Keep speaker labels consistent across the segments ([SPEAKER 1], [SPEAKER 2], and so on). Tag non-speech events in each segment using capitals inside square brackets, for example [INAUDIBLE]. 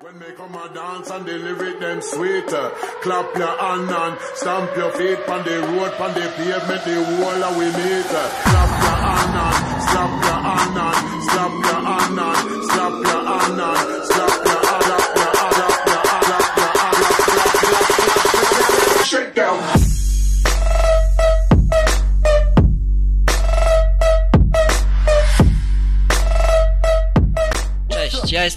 [SPEAKER 1] When me come a dance and the lyric them sweet uh, Clap your hand and stamp your feet on the road, on the pavement, the wall of we meet. Clap your hand and slap your hand and slap your hand and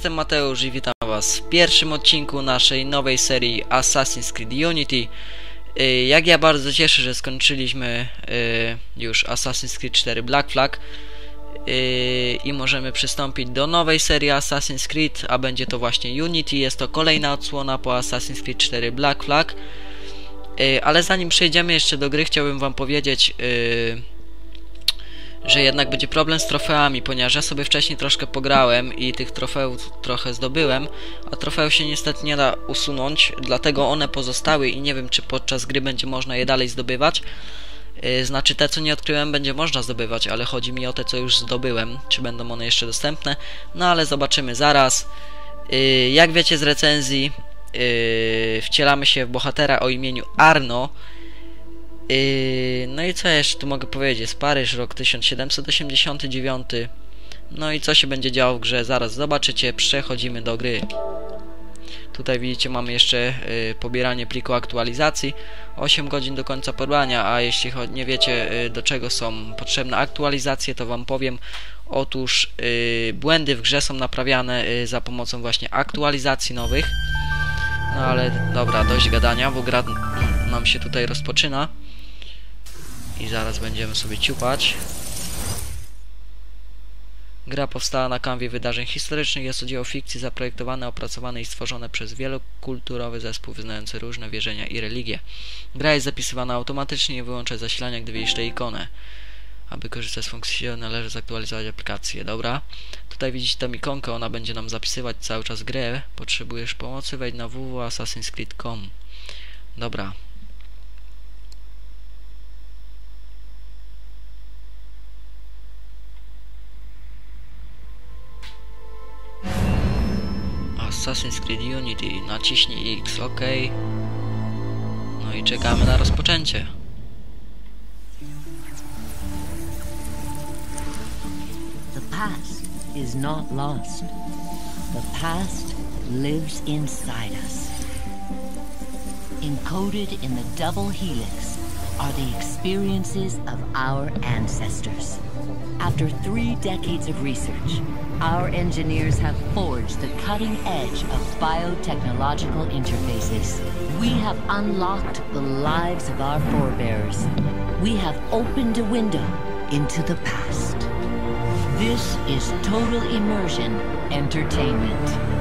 [SPEAKER 2] jestem Mateusz i witam was w pierwszym odcinku naszej nowej serii Assassin's Creed Unity. Y, Jak ja bardzo cieszę, że skończyliśmy y, już Assassin's Creed 4 Black Flag y, i możemy przystąpić do nowej serii Assassin's Creed, a będzie to właśnie Unity. Jest to kolejna odsłona po Assassin's Creed 4 Black Flag. Ale zanim przejdziemy jeszcze do gry, chciałbym wam powiedzieć że jednak będzie problem z trofeami, ponieważ ja sobie wcześniej troszkę pograłem i tych trofeów trochę zdobyłem, a trofeów się niestety nie da usunąć, dlatego one pozostały i nie wiem czy podczas gry będzie można je dalej zdobywać. Yy, Znaczy te co nie odkryłem będzie można zdobywać, ale chodzi mi o te co już zdobyłem, czy będą one jeszcze dostępne, no ale zobaczymy zaraz. Yy, Jak wiecie z recenzji, yy, wcielamy się w bohatera o imieniu Arno, no i co jeszcze tu mogę powiedzieć? Paryż, rok 1789. No i co się będzie działo w grze? Zaraz zobaczycie. Przechodzimy do gry. Tutaj widzicie mamy jeszcze yy, pobieranie pliku aktualizacji. 8 godzin do końca pobrania, a jeśli nie wiecie yy, do czego są potrzebne aktualizacje, to wam powiem. Otóż yy, błędy w grze są naprawiane yy, za pomocą właśnie aktualizacji nowych. No ale dobra, dość gadania, bo gra nam się tutaj rozpoczyna. I zaraz będziemy sobie ciupać. Gra powstała na kanwie wydarzeń historycznych, jest to dzieło fikcji zaprojektowane, opracowane i stworzone przez wielokulturowy zespół wyznający różne wierzenia i religie. Gra jest zapisywana automatycznie i wyłącza zasilania, gdy wyjście ikonę. Aby korzystać z funkcji należy zaktualizować aplikację, dobra? Tutaj widzicie tą ikonkę, ona będzie nam zapisywać cały czas grę. Potrzebujesz pomocy? Wejdź na www.assassin'screed.com Dobra, Assassin's Creed Unity. Naciśnij X, OK. No i czekamy na rozpoczęcie.
[SPEAKER 3] The past is not lost. The past lives inside us. Encoded in the double helix are the experiences of our ancestors. After three decades of research, our engineers have forged the cutting edge of biotechnological interfaces. We have unlocked the lives of our forebears. We have opened a window into the past. This is Total Immersion Entertainment.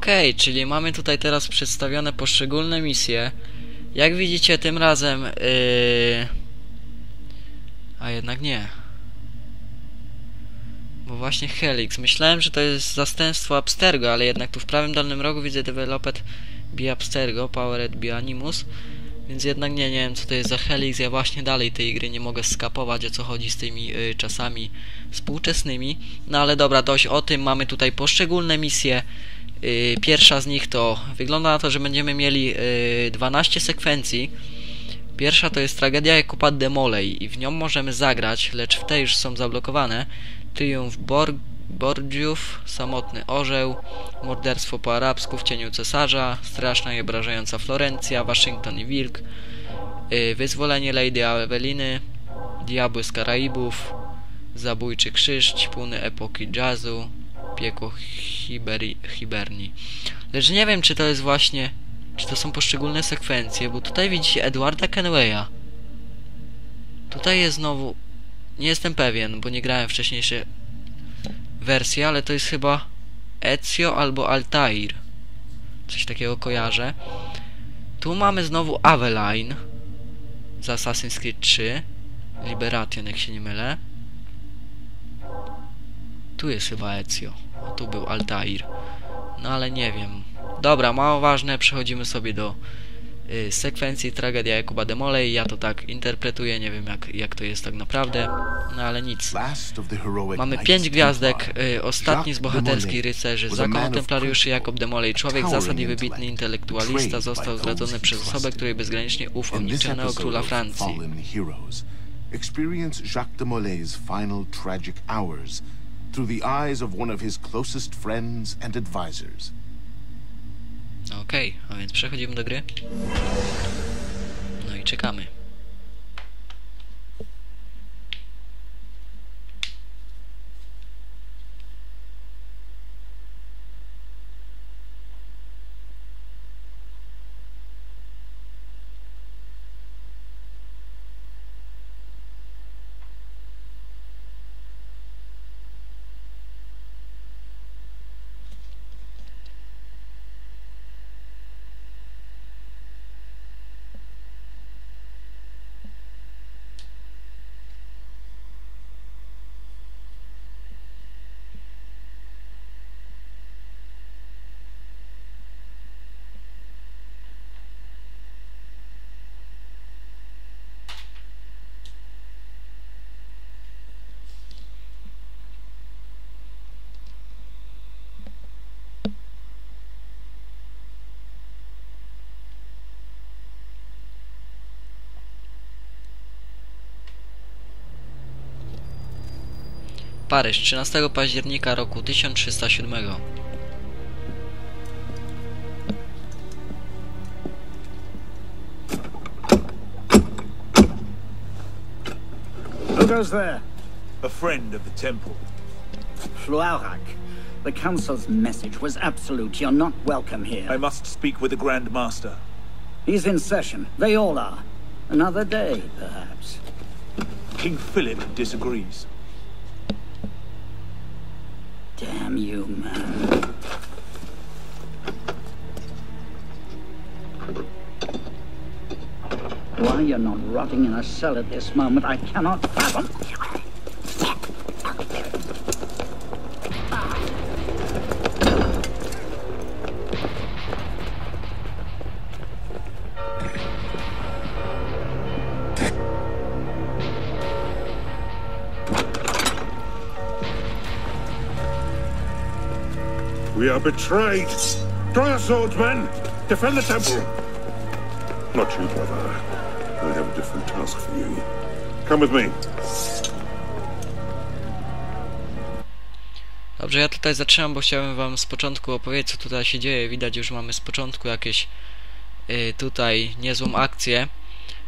[SPEAKER 2] Okej, czyli mamy tutaj teraz przedstawione poszczególne misje. Jak widzicie, tym razem. Yy... A jednak nie. Bo właśnie Helix. Myślałem, że to jest zastępstwo Abstergo, ale jednak tu w prawym dolnym rogu widzę Developed by Abstergo, Powered by Animus. Więc jednak nie, nie wiem co to jest za Helix. Ja właśnie dalej tej gry nie mogę skapować, o co chodzi z tymi y, czasami współczesnymi. No ale dobra, dość o tym. Mamy tutaj poszczególne misje. Y, Pierwsza z nich to wygląda na to, że będziemy mieli y, 12 sekwencji. Pierwsza to jest tragedia Jakuba Demolej i w nią możemy zagrać, lecz w tej już są zablokowane. Triumf Bor Borgiów, Samotny Orzeł, Morderstwo po arabsku w cieniu cesarza, Straszna i obrażająca Florencja, Waszyngton i Wilk, y, Wyzwolenie Lady Eweliny, Diabły z Karaibów, Zabójczy Krzyż, Ćpuny epoki jazzu, Piekło Hiberi Hiberni. Lecz nie wiem, czy to jest właśnie... Czy to są poszczególne sekwencje, bo tutaj widzicie Edwarda Kenwaya. Tutaj jest znowu... Nie jestem pewien, bo nie grałem wcześniejsze wersje, ale to jest chyba Ezio albo Altair. Coś takiego kojarzę. Tu mamy znowu Aveline z Assassin's Creed 3. Liberation, jak się nie mylę. Tu jest chyba Ezio. A tu był Altair. No ale nie wiem. Dobra, mało ważne, przechodzimy sobie do y, sekwencji Tragedia Jakuba Demolej. Ja to tak interpretuję, nie wiem jak, jak to jest tak naprawdę. No ale nic. Mamy pięć gwiazdek. Y, ostatni z bohaterskich rycerzy.
[SPEAKER 4] was a
[SPEAKER 2] Zakon
[SPEAKER 4] man of
[SPEAKER 2] templariuszy
[SPEAKER 4] principle,
[SPEAKER 2] Jakob de Molay.
[SPEAKER 4] a
[SPEAKER 2] Człowiek zasad i wybitny intelektualista został zdradzony przez osobę, której bezgranicznie ufał,
[SPEAKER 4] episode
[SPEAKER 2] króla Francji.
[SPEAKER 4] Experience Jacques de Molay's final tragic hours through the eyes of one of his closest friends and advisors.
[SPEAKER 2] Okej, a więc przechodzimy do gry. No i czekamy. Paryż, 13 października roku 1307.
[SPEAKER 5] Who goes there?
[SPEAKER 6] A friend of the temple.
[SPEAKER 5] Fluarak. The Council's message was absolute. You're not welcome here.
[SPEAKER 6] I must speak with the Grand Master.
[SPEAKER 5] He's in session. They all are. Another day, perhaps.
[SPEAKER 6] King Philip disagrees.
[SPEAKER 5] Damn you, man. Why you're not rotting in a cell at this moment, I cannot fathom.
[SPEAKER 7] Are betrayed. Draw your swords, men. Defend the temple. Not you, brother. I have a different task for you. Come with me.
[SPEAKER 2] Dobrze, ja tutaj zatrzymam, bo chciałem wam z początku opowiedzieć, co tutaj się dzieje. Widać, już mamy z początku jakieś y, tutaj niezłą akcję.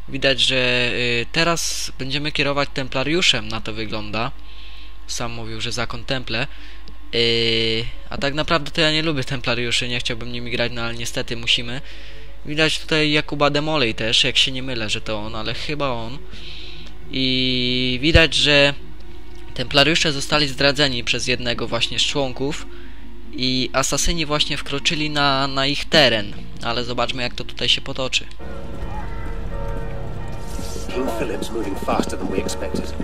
[SPEAKER 2] Widać, że y, teraz będziemy kierować templariuszem, na to wygląda. Sam mówił, że zakon temple. Y, a tak naprawdę to ja nie lubię templariuszy, nie chciałbym nimi grać, no ale niestety musimy. Widać tutaj Jakuba Demolej też, jak się nie mylę, że to on, ale chyba on. I widać, że Templariusze zostali zdradzeni przez jednego właśnie z członków i asasyni właśnie wkroczyli na, na ich teren. Ale zobaczmy jak to tutaj się potoczy.
[SPEAKER 8] King Philip's moving faster than we expected.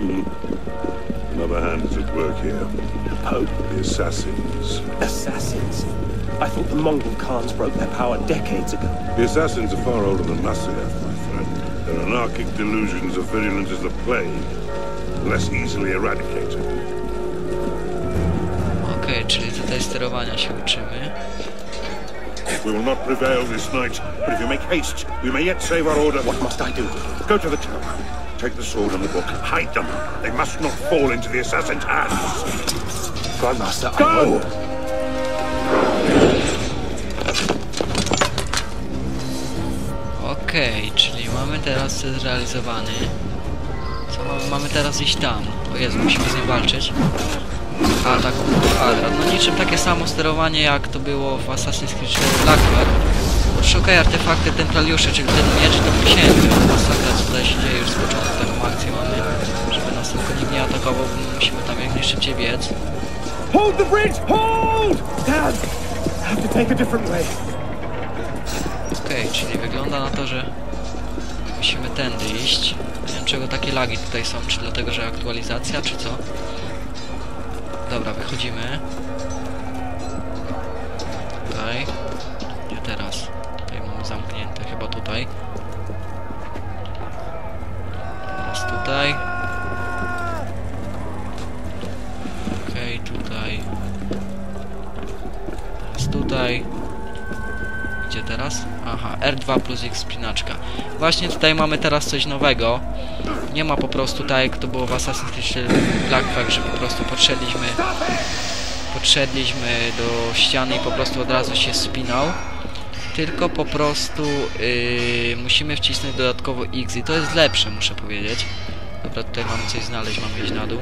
[SPEAKER 7] Another hand is at work here.
[SPEAKER 8] The Pope,
[SPEAKER 7] The assassins.
[SPEAKER 8] assassins. I thought the Mongol Khans broke their power decades ago.
[SPEAKER 7] The assassins are far older than Masyaf, my friend. Their anarchic delusions are virulent as the plague, less easily eradicated.
[SPEAKER 2] Okej, czyli tutaj sterowania się uczymy.
[SPEAKER 7] We will not prevail this night, but if you make haste, we may yet save our order.
[SPEAKER 8] What must I do?
[SPEAKER 7] Go to the tower. Take the sword and the book. Hide them. They must not fall into the assassin's hands.
[SPEAKER 8] Grandmaster, I
[SPEAKER 7] Go!
[SPEAKER 8] will.
[SPEAKER 2] Okej, czyli mamy teraz cel zrealizowany. Co mamy? Mamy teraz iść tam. O Jezu, musimy z nim walczyć. Atak kwadrat. No niczym takie samo sterowanie jak to było w Assassin's Creed 4 Blackflag. Odszukaj artefakty templariuszy, czyli ten miecz tą księgę. Masakra, tutaj się dzieje już z początku taką akcję mamy. Żeby nas tylko nikt nie atakował, bo musimy tam jak najszybciej biec.
[SPEAKER 8] Hold the bridge! Hold! Dad! I have to take a different way.
[SPEAKER 2] Okej, czyli wygląda na to, że musimy tędy iść. Nie wiem czego takie lagi tutaj są, czy dlatego, że aktualizacja, czy co? Dobra, wychodzimy. Tutaj. Tutaj. Okej, tutaj. Teraz tutaj. Gdzie teraz? Aha, R2 plus X spinaczka. Właśnie tutaj mamy teraz coś nowego. Nie ma po prostu tak jak to było w Assassin's Creed Black Flag, że po prostu podszedliśmy podszedliśmy do ściany i po prostu od razu się spinał. Tylko po prostu yy, musimy wcisnąć dodatkowo X i to jest lepsze, muszę powiedzieć. Dobra, tutaj mamy coś znaleźć, mamy iść na dół.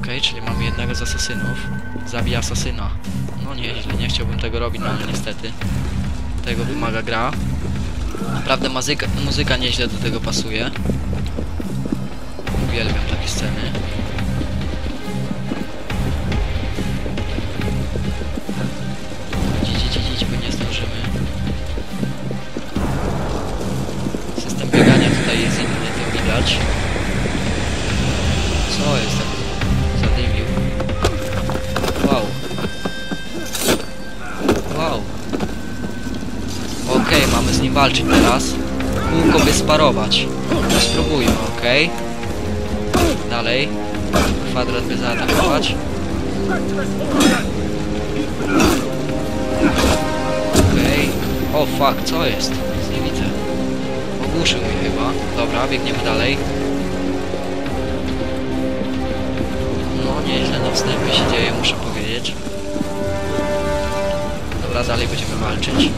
[SPEAKER 2] Okej, czyli mamy jednego z asasynów. Zabija asasyna. No nieźle, nie chciałbym tego robić, no ale niestety. Tego wymaga gra. Naprawdę muzyka, muzyka nieźle do tego pasuje. Uwielbiam takie sceny. Walczyć teraz. Kółko by sparować. Spróbujmy, okej. Dalej. Kwadrat by zaatakować. Okej. O fuck, co jest? Nie widzę. Ogłuszył mnie chyba. Dobra, biegniemy dalej. No nieźle na wstępie się dzieje, muszę powiedzieć. Dobra, dalej będziemy walczyć.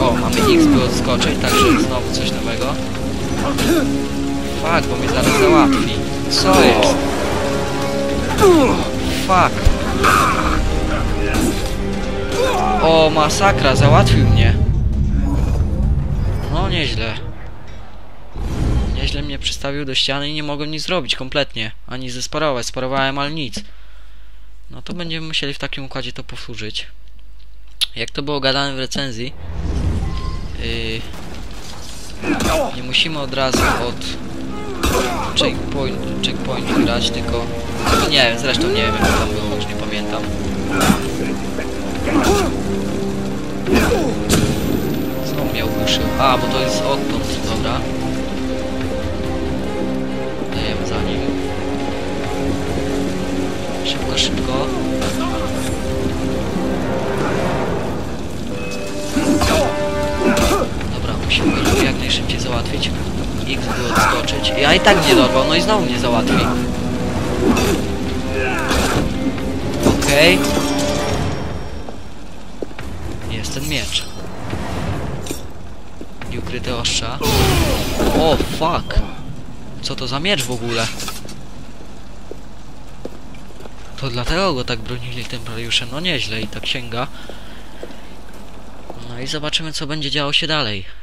[SPEAKER 2] O, mamy X by odskoczyć, także znowu coś nowego. Fuck, bo mnie zaraz załatwi. Co jest? Fuck. O, masakra, załatwił mnie. No, nieźle. Nieźle mnie przystawił do ściany i nie mogłem nic zrobić kompletnie. Ani zesparować. Sparowałem, ale nic. No to będziemy musieli w takim układzie to powtórzyć. Jak to było gadane w recenzji, yy, nie musimy od razu od checkpoint, checkpointu grać, tylko... Nie wiem, zresztą nie wiem jak tam było, już nie pamiętam. Co mnie ogłuszył? A, bo to jest odtąd, dobra. Dajemy za nim. Szybko, szybko. Załatwić. X by odskoczyć. Ja i tak mnie dorwał, no i znowu mnie załatwi. Okej. Jest ten miecz. I ukryte ostrza. O, fuck. Co to za miecz w ogóle? To dlatego go tak bronili templariusze. No nieźle i tak sięga. No i zobaczymy co będzie działo się dalej.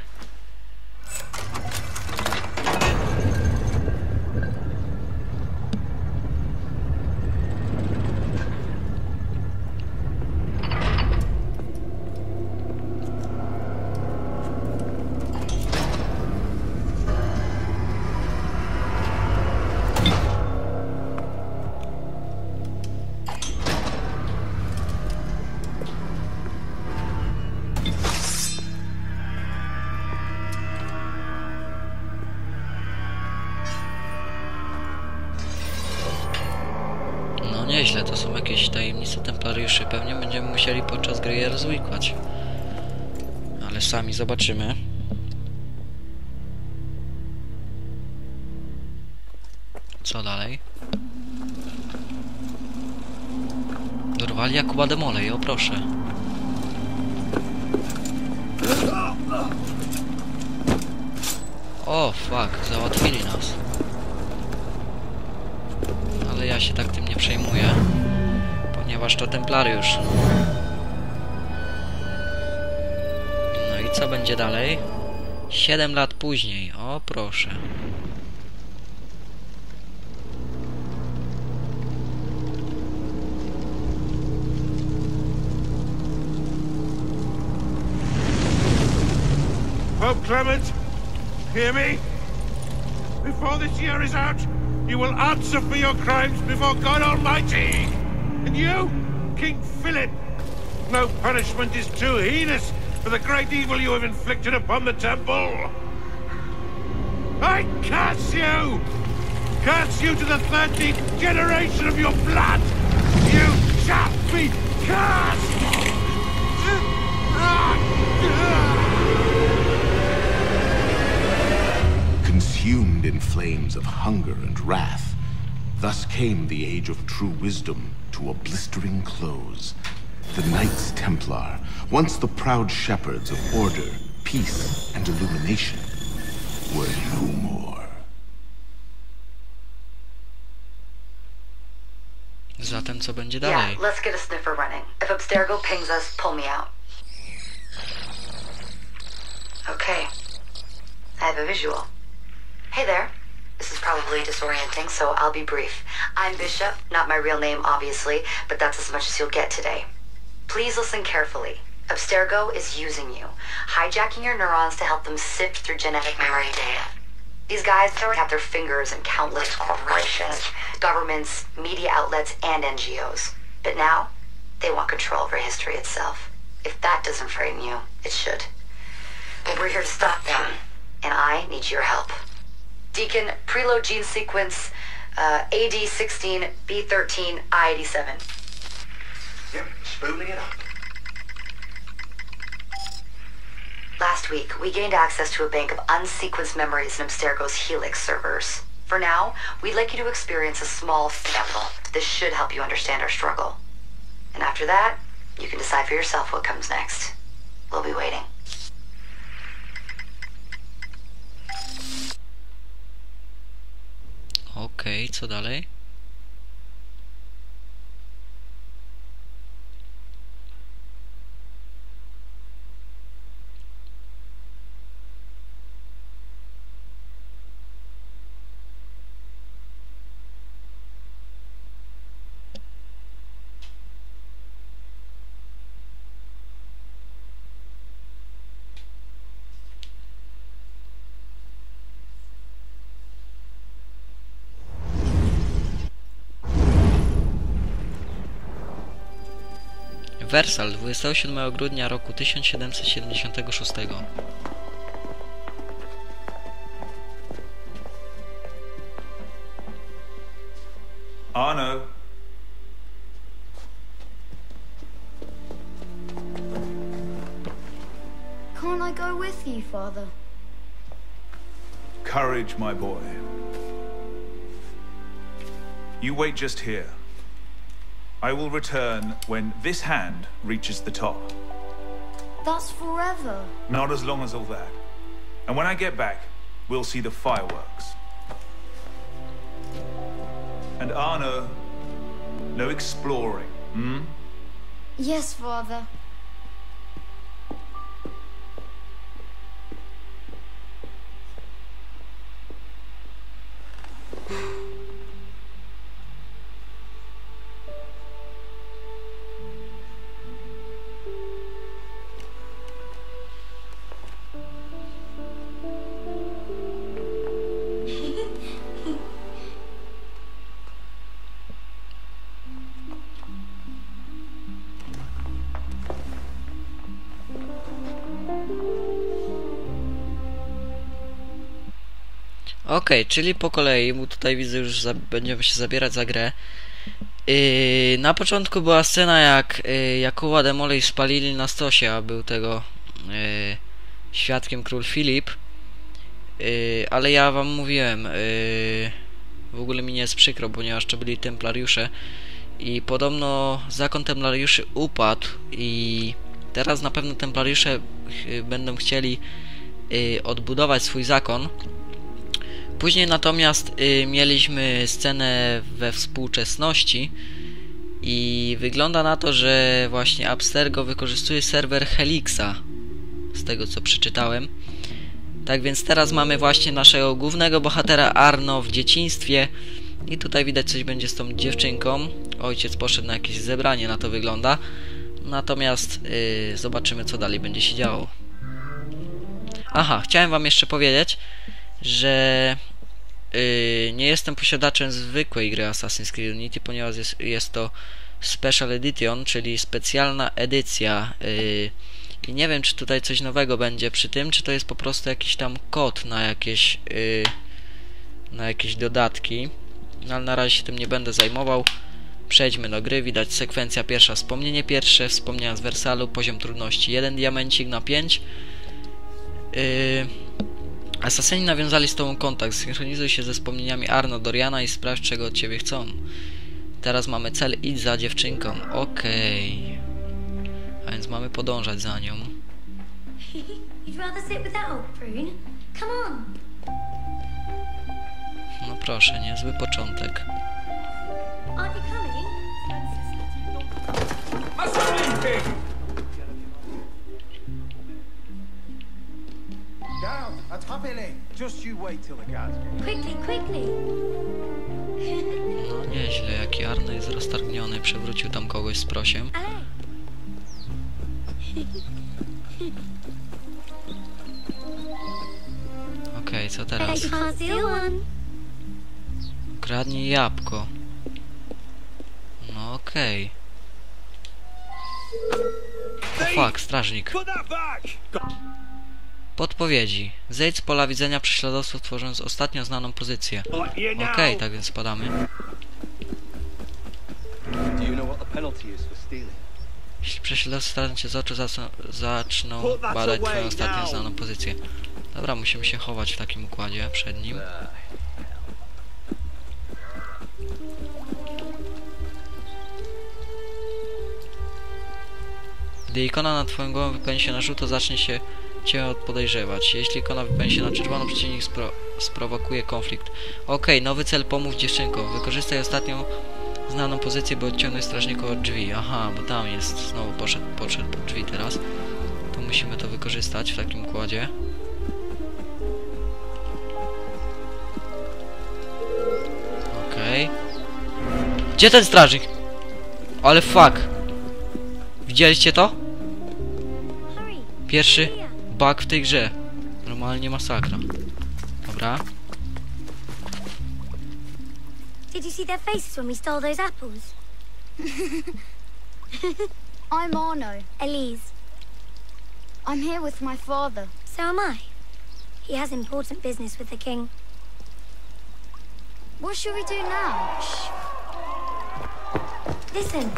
[SPEAKER 2] Pewnie będziemy musieli podczas gry je rozwikłać. Ale sami zobaczymy. Co dalej? Dorwali Jakuba Demolej, o proszę. co będzie dalej? 7 lat później, o proszę.
[SPEAKER 9] Pope Clement, hear me? Before this year is out, you will answer for your crimes before God Almighty! And you, King Philip, no punishment is too heinous for the great evil you have inflicted upon the temple. I curse you! Curse you to the thirteenth generation of your blood! You shall be cursed!
[SPEAKER 4] Consumed in flames of hunger and wrath, thus came the age of true wisdom to a blistering close. The Knights Templar, once the proud shepherds of order, peace, and illumination, were no more.
[SPEAKER 2] Zatem co będzie
[SPEAKER 10] Yeah, let's get a sniffer running. If Abstergo pings us, pull me out. Okay. I have a visual. Hey there. This is probably disorienting, so I'll be brief. I'm Bishop, not my real name, obviously, but that's as much as you'll get today. Please listen carefully. Abstergo is using you, hijacking your neurons to help them sift through genetic memory data. These guys have their fingers in countless corporations, governments, media outlets, and NGOs. But now, they want control over history itself. If that doesn't frighten you, it should. But we're here to stop them, and I need your help. Deacon, preload gene sequence uh, AD16, B13, I87.
[SPEAKER 11] Yep, spooling it up.
[SPEAKER 10] Last week, we gained access to a bank of unsequenced memories in Abstergo's Helix servers. For now, we'd like you to experience a small sample. This should help you understand our struggle. And after that, you can decide for yourself what comes next. We'll be waiting.
[SPEAKER 2] Okej, co dalej? Wersal 27 grudnia roku 1776.
[SPEAKER 6] Arno,
[SPEAKER 12] Can't I go with you, Father?
[SPEAKER 6] courage, my boy. You wait just here. I will return when this hand reaches the top.
[SPEAKER 12] That's forever.
[SPEAKER 6] Not as long as all that. And when I get back, we'll see the fireworks. And Arno, no exploring, hmm?
[SPEAKER 12] Yes, Father.
[SPEAKER 2] Okej, czyli po kolei, bo tutaj widzę już będziemy się zabierać za grę. Yy, na początku była scena jak yy, Jakuba Demolej spalili na stosie, a był tego yy, świadkiem król Filip. Yy, ale ja wam mówiłem, yy, w ogóle mi nie jest przykro, ponieważ to byli templariusze i podobno zakon templariuszy upadł i teraz na pewno templariusze ch- będą chcieli yy, odbudować swój zakon. Później natomiast y, mieliśmy scenę we współczesności i wygląda na to, że właśnie Abstergo wykorzystuje serwer Helixa, z tego co przeczytałem. Tak więc teraz mamy właśnie naszego głównego bohatera Arno w dzieciństwie i tutaj widać coś będzie z tą dziewczynką. Ojciec poszedł na jakieś zebranie, na to wygląda. Natomiast y, zobaczymy co dalej będzie się działo. Aha, chciałem wam jeszcze powiedzieć, że yy, nie jestem posiadaczem zwykłej gry Assassin's Creed Unity, ponieważ jest, jest to Special Edition, czyli specjalna edycja. Yy, I nie wiem, czy tutaj coś nowego będzie przy tym, czy to jest po prostu jakiś tam kod na jakieś yy, na jakieś dodatki. No ale na razie się tym nie będę zajmował. Przejdźmy do gry. Widać sekwencja pierwsza, wspomnienie pierwsze, wspomnienia z Wersalu, poziom trudności 1 diamencik na 5. Yy, Asasyni nawiązali z tobą kontakt. Synchronizuj się ze wspomnieniami Arno Doriana i sprawdź, czego od ciebie chcą. Teraz mamy cel idź za dziewczynką. Okej. A więc mamy podążać za nią. [LAUGHS] No proszę, niezły początek.
[SPEAKER 13] Aren't you coming?
[SPEAKER 11] Down, attrapez-les. Just you wait till the guards get
[SPEAKER 13] Quickly, quickly.
[SPEAKER 2] No [LAUGHS] nieźle, jaki Arno jest roztargniony. Przewrócił tam kogoś z prosiem. [LAUGHS] Okej, co
[SPEAKER 13] Bet
[SPEAKER 2] teraz?
[SPEAKER 13] you can't steal one.
[SPEAKER 2] Kradnij jabłko. No okej. O fuck, strażnik. Podpowiedzi. Zejdź z pola widzenia prześladowców tworząc ostatnio znaną pozycję. Okej, tak więc spadamy. Jeśli prześladowcy stracą cię z oczu, zaczną, zaczną badać twoją ostatnio znaną pozycję. Dobra, musimy się chować w takim układzie przed nim. Gdy ikona nad twoją głową wypełni się na żółto, zacznie się cię podejrzewać. Jeśli ikona wypełni się na czerwono, przeciwnik spro sprowokuje konflikt. Okej, nowy cel, pomów dziewczynkom. Wykorzystaj ostatnią znaną pozycję, by odciągnąć strażników od drzwi. Aha, bo tam jest, znowu poszedł, podszedł pod drzwi teraz. To musimy to wykorzystać w takim układzie. Okej. Gdzie ten strażnik? Ale fuck. Widzieliście to? Pierwszy bug w tej grze. Normalnie masakra. Dobra.
[SPEAKER 13] Did you see their faces when we stole those apples? [LAUGHS] I'm Arno. Elise. I'm here with my father. So am I. He has important business with the king. What should we do now? Shh. Listen.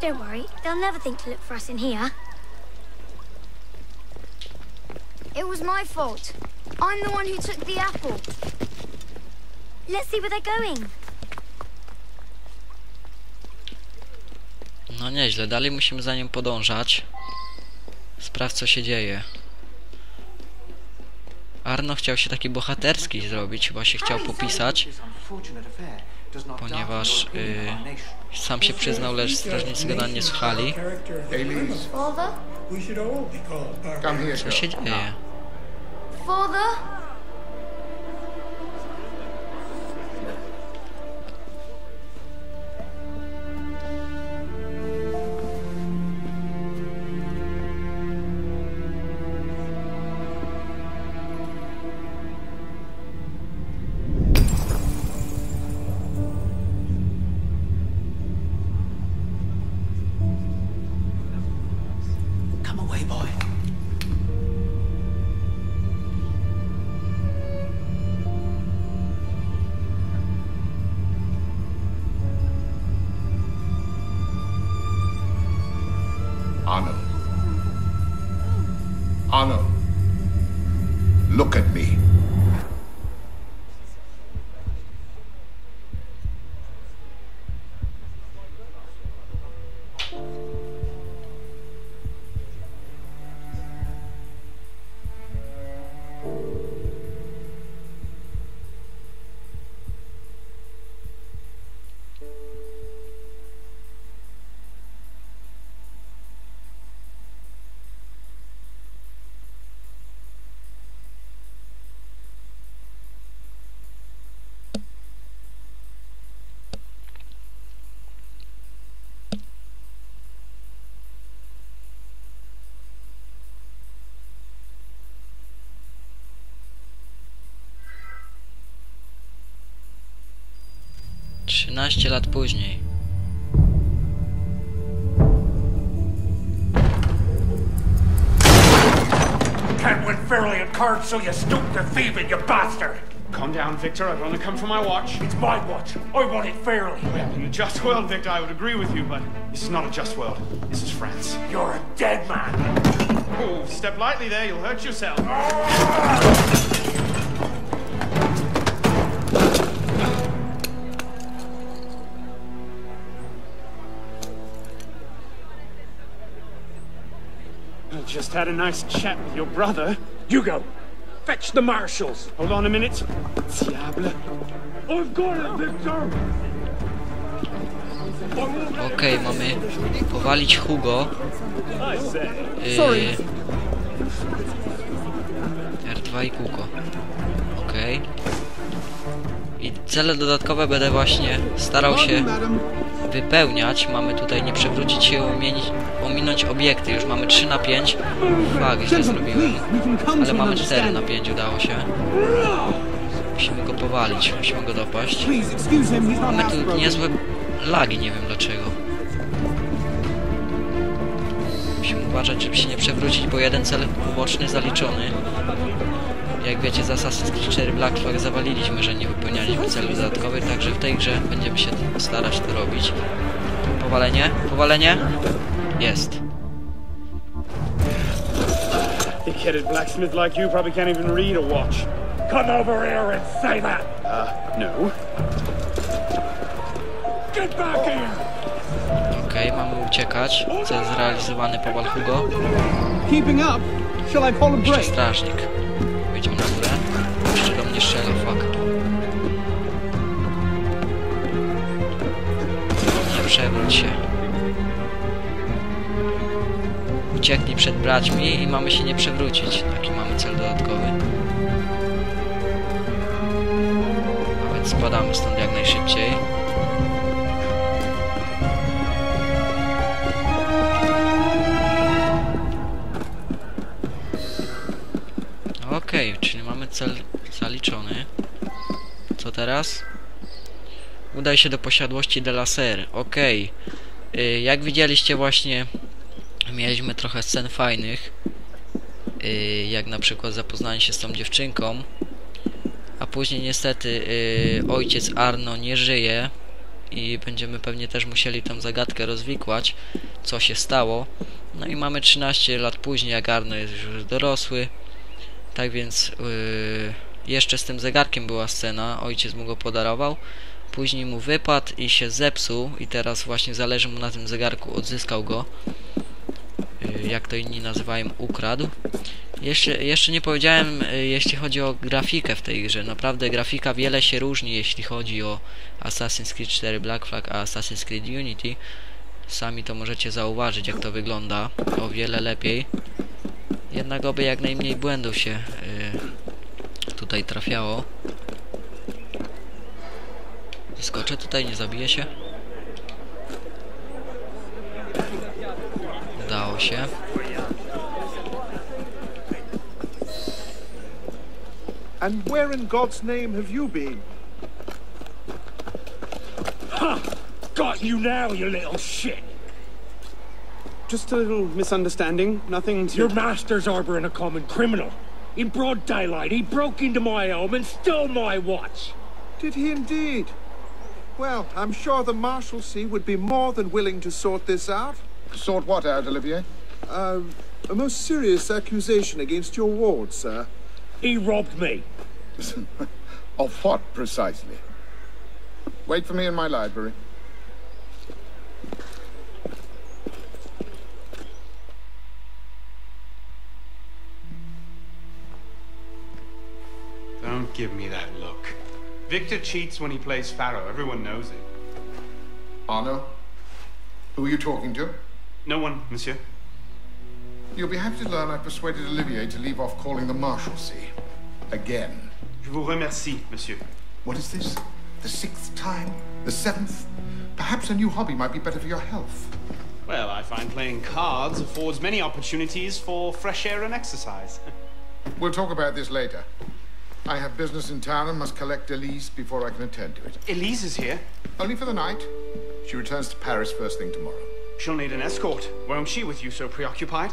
[SPEAKER 13] Don't worry, they'll never think to look for us in here. It was my fault. I'm the one who took the apple. Let's see where they're going.
[SPEAKER 2] No nieźle, dalej musimy za nią podążać. Sprawdź co się dzieje. Arno chciał się taki bohaterski zrobić, chyba się chciał popisać, ponieważ y, sam się przyznał, lecz strażnicy go nie słuchali.
[SPEAKER 13] Father?
[SPEAKER 2] Co się dzieje?
[SPEAKER 13] Father?
[SPEAKER 5] Look at me.
[SPEAKER 2] 13 lat później.
[SPEAKER 7] Can't win fairly at cards, so you stoop to thieving, you bastard!
[SPEAKER 14] Calm down, Victor. I've only come for my watch.
[SPEAKER 7] It's my watch. I want it fairly.
[SPEAKER 14] Well, in a just world, Victor, I would agree with you, but this is not a just world. This is France.
[SPEAKER 7] You're a dead man.
[SPEAKER 14] Oh, step lightly there. You'll hurt yourself. Ah! Just had a nice chat with your brother.
[SPEAKER 7] Hugo, fetch the marshals.
[SPEAKER 14] Hold on a minute. Diable.
[SPEAKER 7] I've got it, Victor.
[SPEAKER 2] Okej, mamy powalić Hugo. Yy, R2 i kółko. Okej. I cele dodatkowe będę właśnie starał się wypełniać. Mamy tutaj nie przewrócić się, umienić, ominąć obiekty. Już mamy 3 na 5. Fak, źle zrobiłem. Ale mamy 4 na 5, udało się. Musimy go powalić, musimy go dopaść. Mamy tu niezłe lagi, nie wiem dlaczego. Musimy uważać, żeby się nie przewrócić, bo jeden cel uboczny zaliczony. Jak wiecie, z Assassin's Creed 4 Black Flag zawaliliśmy, że nie wypełnialiśmy celów dodatkowych, także w tej grze będziemy się starać to robić. Powalenie? Powalenie? Jest.
[SPEAKER 14] Thick-headed blacksmith like you probably can't even read a watch.
[SPEAKER 7] Come over here and say that.
[SPEAKER 14] Uh, no.
[SPEAKER 7] Get back here.
[SPEAKER 2] Okej, mamy uciekać. Cel zrealizowany powal Hugo.
[SPEAKER 11] Keeping up. Shall I call a
[SPEAKER 2] Jeszcze
[SPEAKER 11] break?
[SPEAKER 2] strażnik. Strzela, fuck. Nie przewróć się. Uciekli przed braćmi i mamy się nie przewrócić. Taki mamy cel dodatkowy. A więc spadamy stąd jak najszybciej. Okej, czyli mamy cel zaliczony. Co teraz? Udaj się do posiadłości de la Serre. Okej. Y, Jak widzieliście właśnie, mieliśmy trochę scen fajnych. Y, Jak na przykład zapoznanie się z tą dziewczynką. A później niestety y, ojciec Arno nie żyje. I będziemy pewnie też musieli tą zagadkę rozwikłać. Co się stało. No i mamy 13 lat później, jak Arno jest już dorosły. Tak więc yy, jeszcze z tym zegarkiem była scena, ojciec mu go podarował, później mu wypadł i się zepsuł i teraz właśnie zależy mu na tym zegarku, odzyskał go, yy, jak to inni nazywają, ukradł. Jeszcze, jeszcze nie powiedziałem, yy, jeśli chodzi o grafikę w tej grze, naprawdę grafika wiele się różni, jeśli chodzi o Assassin's Creed 4 Black Flag, a Assassin's Creed Unity. Sami to możecie zauważyć, jak to wygląda, o wiele lepiej. Jednak oby jak najmniej błędów się y, tutaj trafiało. Skoczę tutaj, nie zabiję się. Udało się.
[SPEAKER 15] And where in God's name have you been?
[SPEAKER 7] Ha! Got you now, you little shit.
[SPEAKER 14] Just a little misunderstanding. Nothing to...
[SPEAKER 7] Your master's harboring a common criminal. In broad daylight, he broke into my home and stole my watch.
[SPEAKER 15] Did he indeed? Well, I'm sure the Marshalsea would be more than willing to sort this out.
[SPEAKER 16] Sort what out, Olivier?
[SPEAKER 15] Uh, a most serious accusation against your ward, sir.
[SPEAKER 7] He robbed me. [LAUGHS]
[SPEAKER 16] of what, precisely? Wait for me in my library.
[SPEAKER 14] Don't give me that look. Victor cheats when he plays Pharaoh. Everyone knows it.
[SPEAKER 16] Arno? Who are you talking to?
[SPEAKER 14] No one, monsieur.
[SPEAKER 16] You'll be happy to learn I persuaded Olivier to leave off calling the Marshalsea. Again.
[SPEAKER 14] Je vous remercie, monsieur.
[SPEAKER 16] What is this? The sixth time? The seventh? Perhaps a new hobby might be better for your health.
[SPEAKER 14] Well, I find playing cards affords many opportunities for fresh air and exercise. [LAUGHS]
[SPEAKER 16] We'll talk about this later. I have business in town and must collect Elise before I can attend to it.
[SPEAKER 14] Elise is here.
[SPEAKER 16] Only for the night. She returns to Paris first thing tomorrow.
[SPEAKER 14] She'll need an escort. Won't she with you so preoccupied?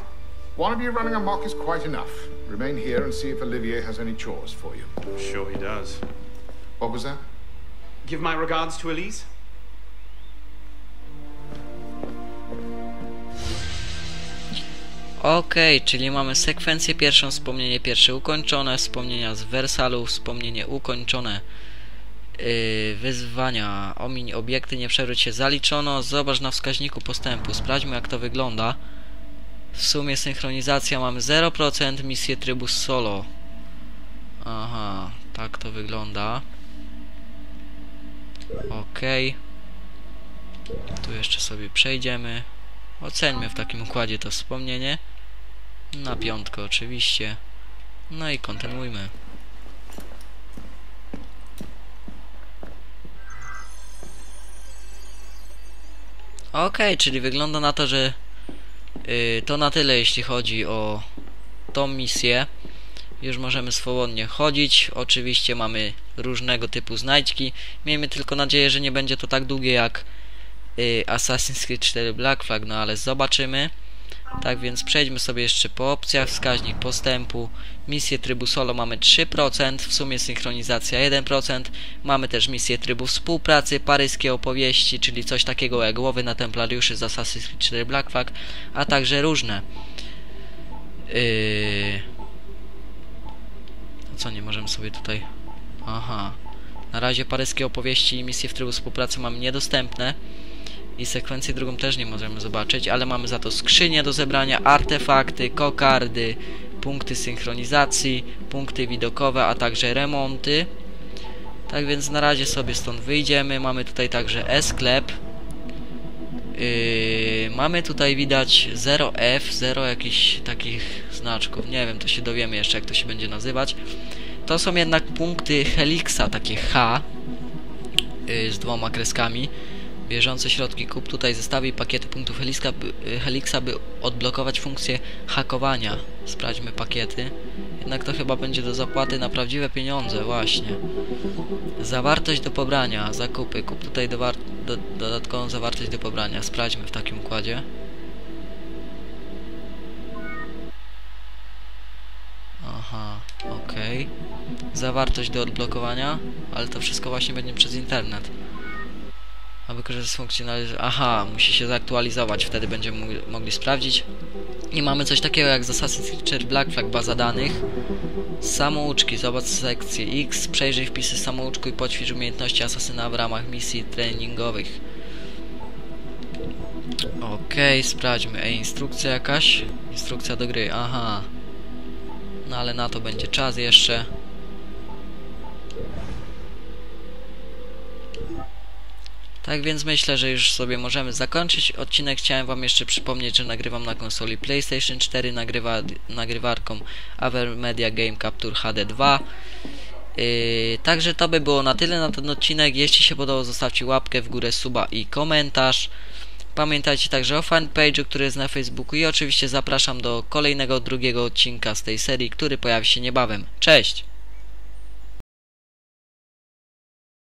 [SPEAKER 16] One of you running amok is quite enough. Remain here and see if Olivier has any chores for you.
[SPEAKER 14] Sure he does.
[SPEAKER 16] What was that?
[SPEAKER 14] Give my regards to Elise.
[SPEAKER 2] Okej, czyli mamy sekwencję pierwszą, wspomnienie pierwsze ukończone, wspomnienia z Wersalu, wspomnienie ukończone, yy, wyzwania, omiń obiekty, nie przewróć się, zaliczono, zobacz na wskaźniku postępu, sprawdźmy jak to wygląda. W sumie synchronizacja mamy 0%, misję trybu solo. Aha, tak to wygląda. Okej. Tu jeszcze sobie przejdziemy. Oceńmy w takim układzie to wspomnienie. Na piątkę oczywiście. No i kontynuujmy. Okej, czyli wygląda na to, że yy, to na tyle jeśli chodzi o tą misję. Już możemy swobodnie chodzić. Oczywiście mamy różnego typu znajdźki. Miejmy tylko nadzieję, że nie będzie to tak długie jak Assassin's Creed 4 Black Flag, no ale zobaczymy. Tak więc przejdźmy sobie jeszcze po opcjach, wskaźnik postępu, misję trybu solo mamy 3%, w sumie synchronizacja 1%, mamy też misję trybu współpracy, paryskie opowieści, czyli coś takiego jak głowy na templariuszy z Assassin's Creed 4 Black Flag, a także różne. Yy... Co, nie możemy sobie tutaj... Aha. Na razie paryskie opowieści i misje w trybu współpracy mamy niedostępne i sekwencję drugą też nie możemy zobaczyć, ale mamy za to skrzynie do zebrania, artefakty, kokardy, punkty synchronizacji, punkty widokowe, a także remonty. Tak więc na razie sobie stąd wyjdziemy. Mamy tutaj także e-sklep. Yy, mamy tutaj widać 0F, 0 jakichś takich znaczków. Nie wiem, to się dowiemy jeszcze jak to się będzie nazywać. To są jednak punkty Helixa, takie H yy, z dwoma kreskami bieżące środki kup tutaj zestawi pakiety punktów Helixa by, Helixa, by odblokować funkcję hakowania. Sprawdźmy pakiety. Jednak to chyba będzie do zapłaty na prawdziwe pieniądze, właśnie. Zawartość do pobrania, zakupy. Kup tutaj do, do, dodatkową zawartość do pobrania. Sprawdźmy w takim układzie. Aha, okej. Okay. Zawartość do odblokowania, ale to wszystko właśnie będzie przez internet aby korzystać z funkcjonalności. Aha, musi się zaktualizować, wtedy będziemy mogli sprawdzić. I mamy coś takiego jak z Assassin's Creed 4 Black Flag, baza danych. Samouczki, zobacz sekcję X, przejrzyj wpisy samouczku i poćwicz umiejętności asasyna w ramach misji treningowych. Okej, okay, sprawdźmy. Ej, instrukcja jakaś? Instrukcja do gry, aha. No ale na to będzie czas jeszcze. Tak więc myślę, że już sobie możemy zakończyć odcinek. Chciałem wam jeszcze przypomnieć, że nagrywam na konsoli PlayStation 4 nagrywa, nagrywarką Avermedia Game Capture HD 2. Yy, także to by było na tyle na ten odcinek. Jeśli się podobał, zostawcie łapkę w górę, suba i komentarz. Pamiętajcie także o fanpage'u, który jest na Facebooku i oczywiście zapraszam do kolejnego, drugiego odcinka z tej serii, który pojawi się niebawem. Cześć!